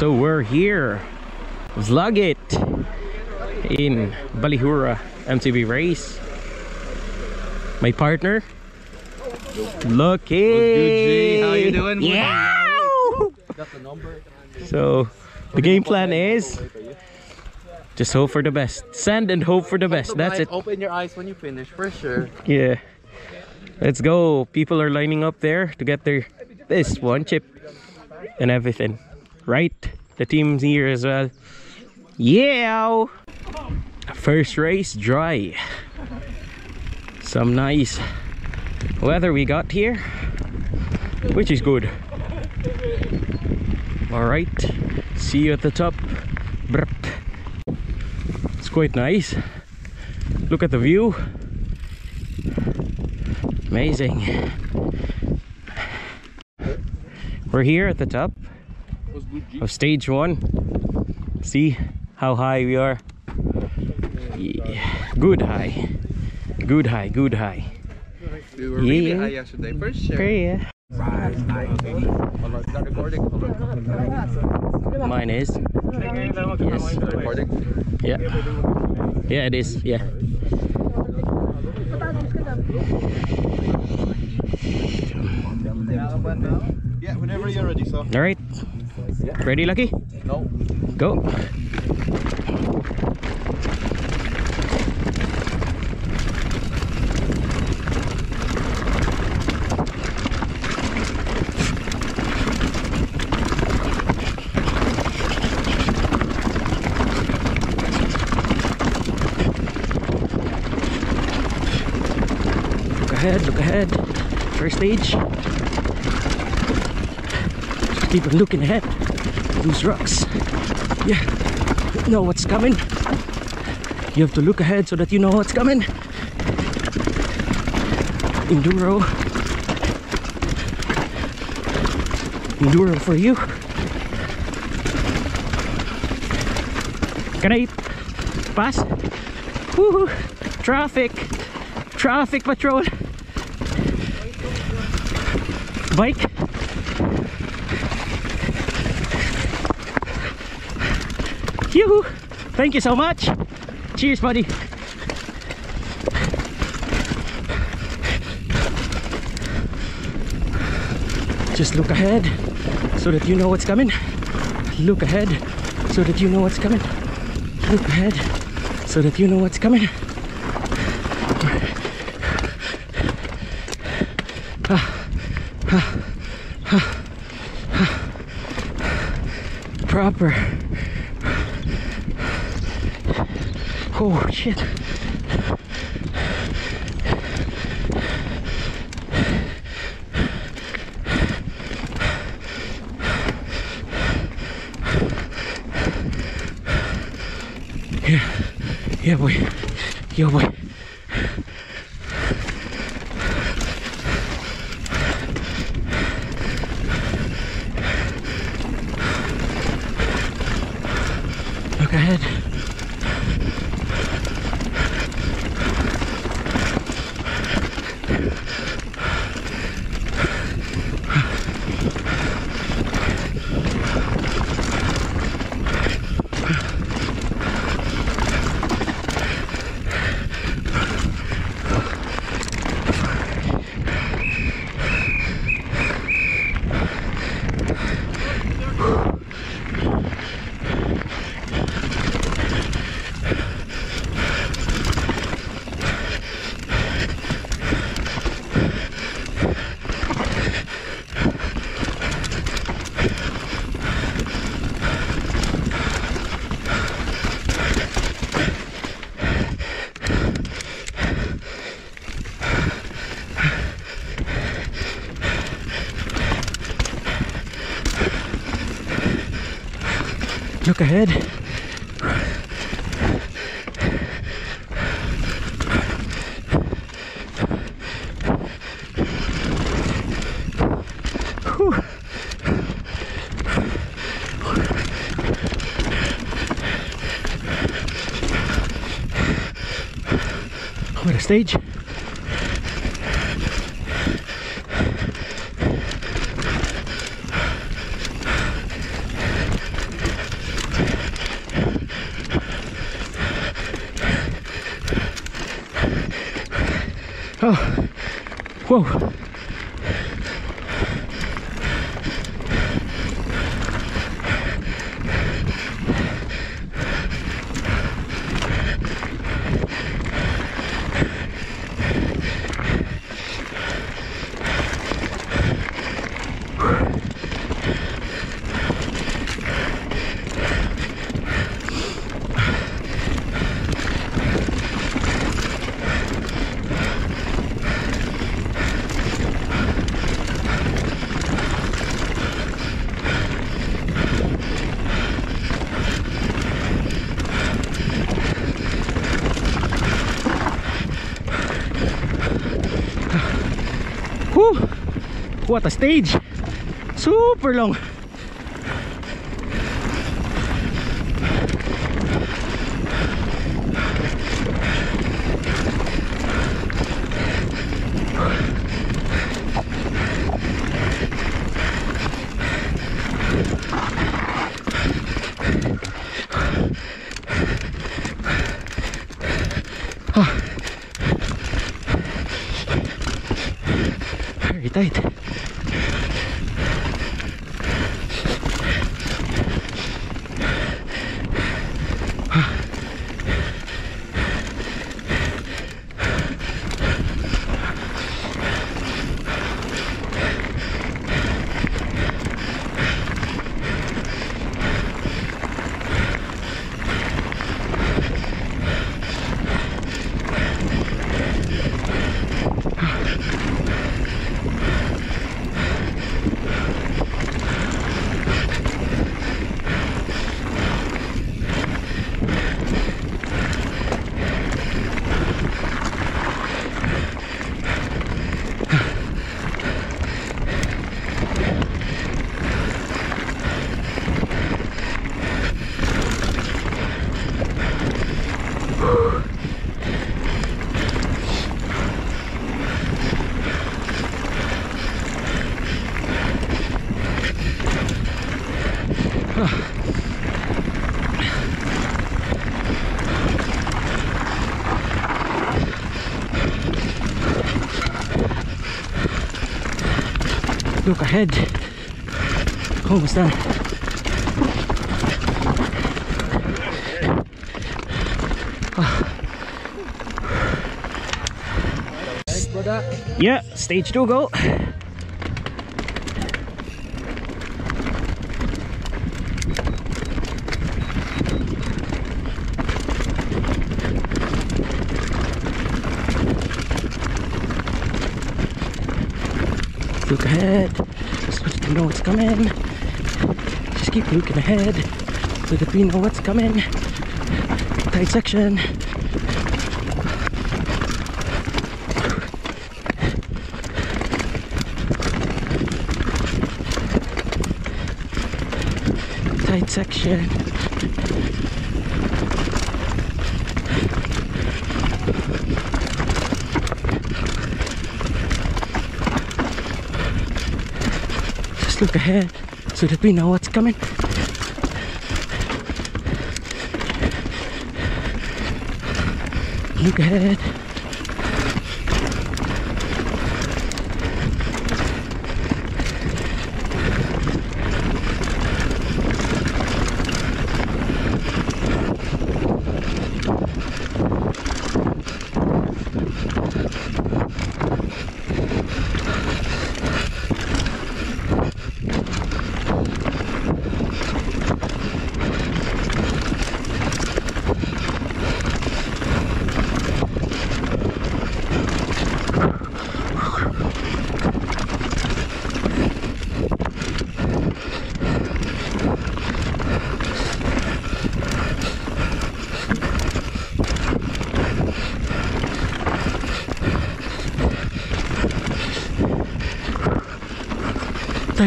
So we're here. Vlog it in Ballyhoura MTB race. My partner, Lucky. How you doing? Yeah. Got the number. So the game plan is just hope for the best. Send and hope for the best. That's it. Open your eyes when you finish, for sure. Yeah. Let's go. People are lining up there to get their this one chip and everything. Right? The team's here as well. Yeah. First race dry. Some nice weather we got here, which is good. All right. See you at the top. It's quite nice. Look at the view. Amazing. We're here at the top of stage one. See how high we are? Yeah. Good high. Good high, good high. We were really Yeah. high yesterday, for sure. Yeah. Hold on, not recording. Hold on. Mine is. Yes. Yeah. Yeah, it is. Yeah. Yeah, whenever you're ready, so. All right. Ready, Lucky? No. Go. Look ahead, look ahead. First stage. Keep looking ahead. Those rocks. Yeah. Know what's coming. You have to look ahead so that you know what's coming. Enduro. Enduro for you. Can I pass? Woohoo! Traffic! Traffic patrol! Bike! Thank you so much! Cheers, buddy! Just look ahead so that you know what's coming. Look ahead so that you know what's coming. Look ahead so that you know what's coming. Ah, ah, ah, Proper. Boy. Yo, boy. Ahead. Whew. What a stage. Oh, whoa. Whew. What a stage! Super long. Ah. Very tight. Look ahead. Almost done. Yeah, stage two go. Look ahead. Just let them know what's coming. Just keep looking ahead. So that we know what's coming. Tight section. Tight section. Look ahead so that we know what's coming. Look ahead.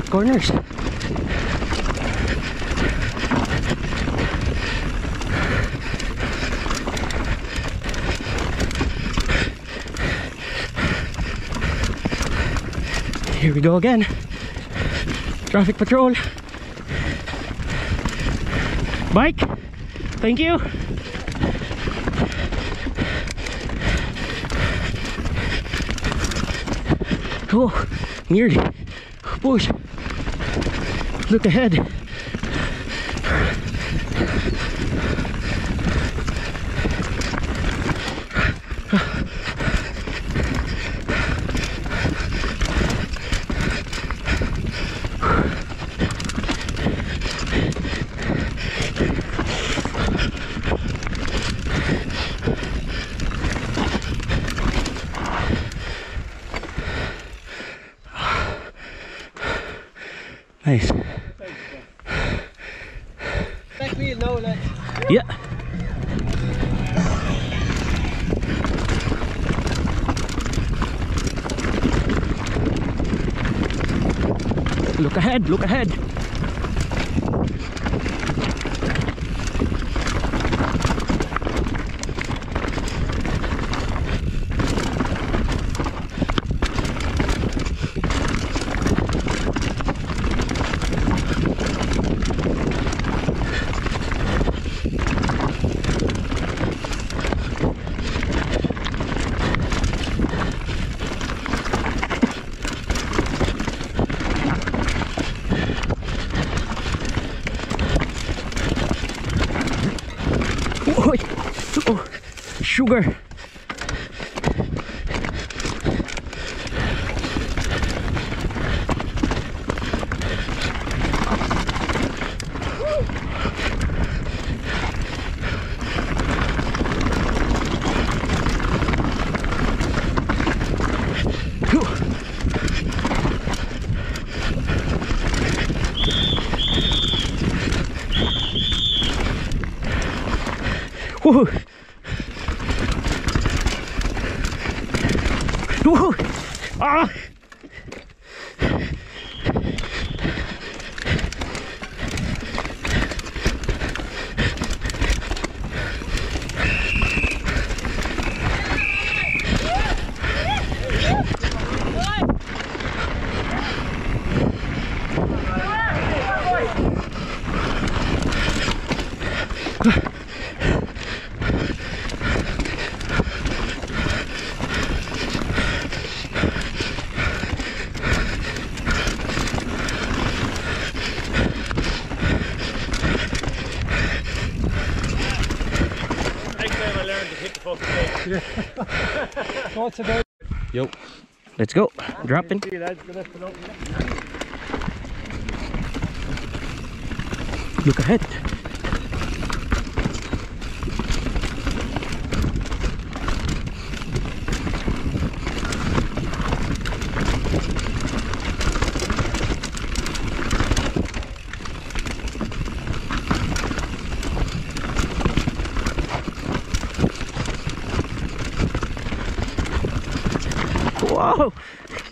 Tight corners. Here we go again. Traffic patrol. Bike. Thank you. Oh, nearly. Push. Look ahead. Nice. Ahead, look ahead. Oi. Oh, sugar. Woo. Woo. Ah. About? Yo. Let's go. Dropping. Look ahead. Whoa!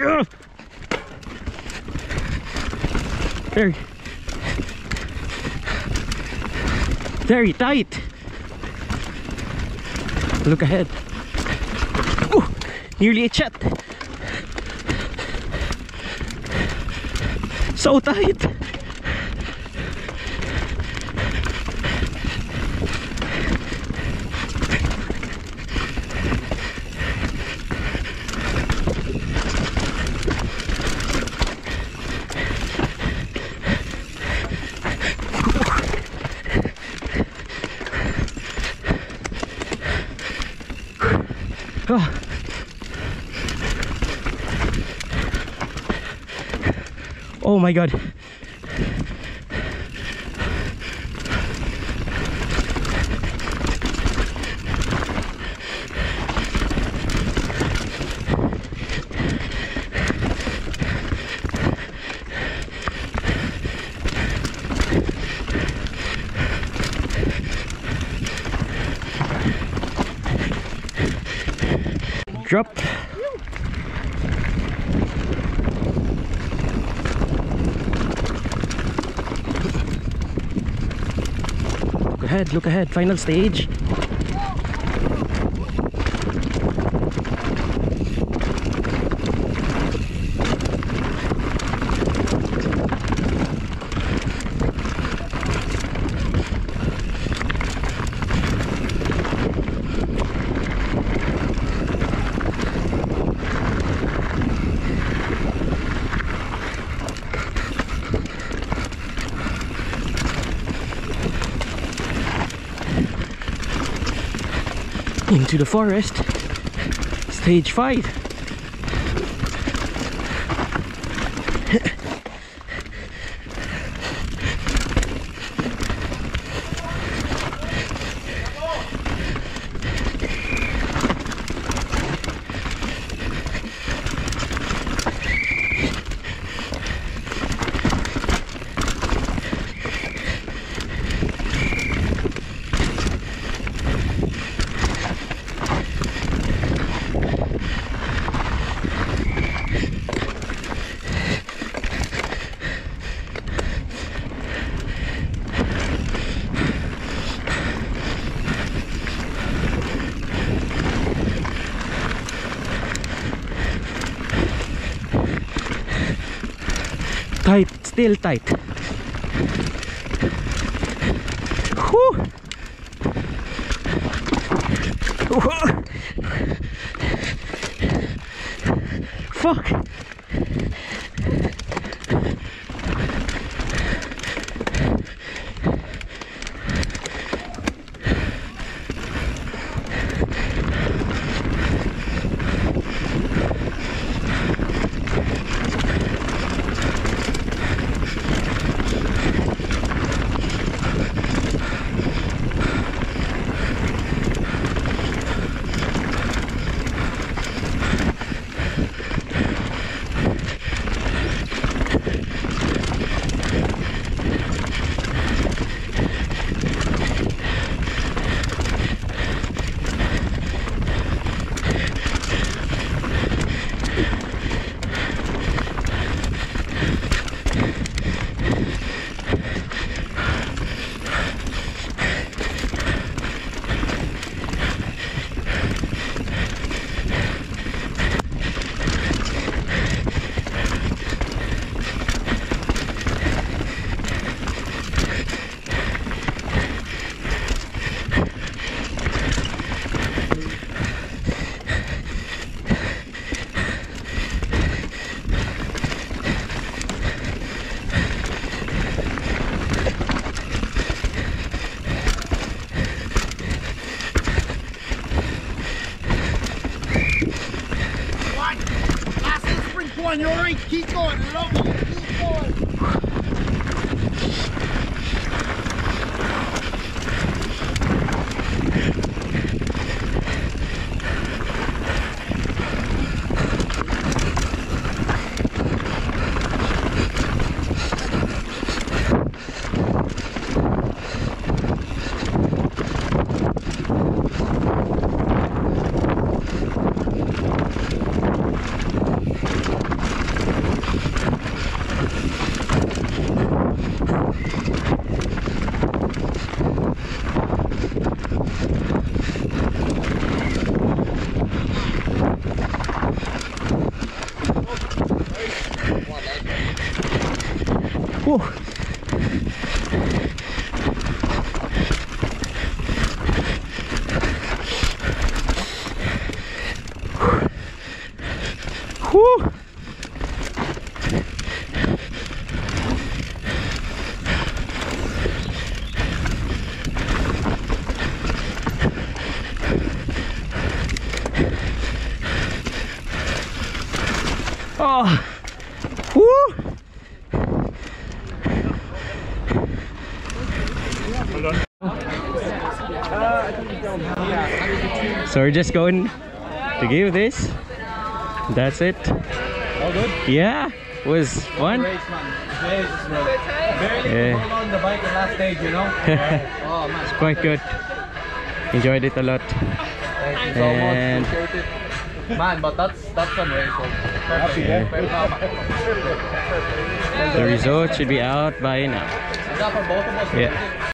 Ugh. Very, very tight. Look ahead. Ooh, nearly a shot. So tight. Ah. Oh my god. Drop. Look ahead, look ahead, final stage. The forest. Stage 5. Tight, still tight. Whew. Whoa. Fuck. on, you're right. Keep going. Love you. Keep going. Whew. Whew. Oh. Woo. So we're just going to give this. That's it. All good? Yeah, was fun. Race, man. Jesus, bro. Barely Yeah. hold on the bike at last stage, you know? oh, man. Quite good. Enjoyed it a lot. Thank so much. And-. Man, but that's that's some race. Perfect. Yeah. Perfect. The result should be out by now. Is that for both of us? Yeah.